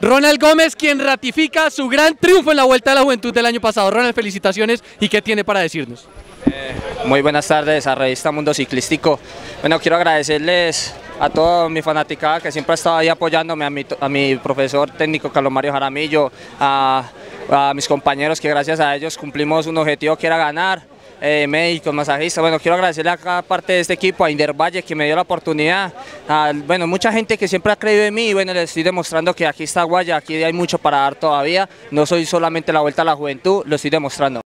Ronald Gómez, quien ratifica su gran triunfo en la Vuelta de la Juventud del año pasado. Ronald, felicitaciones y qué tiene para decirnos. Eh, muy buenas tardes a Revista Mundo Ciclístico. Bueno, quiero agradecerles a toda mi fanaticada que siempre ha estado ahí apoyándome, a mi, a profesor técnico Carlos Mario Jaramillo, a, a mis compañeros que gracias a ellos cumplimos un objetivo que era ganar eh, médicos, masajistas. Bueno, quiero agradecerle a cada parte de este equipo, a Indervalle que me dio la oportunidad, bueno, mucha gente que siempre ha creído en mí y bueno, les estoy demostrando que aquí está Guaya, aquí hay mucho para dar todavía, no soy solamente la vuelta a la juventud, lo estoy demostrando.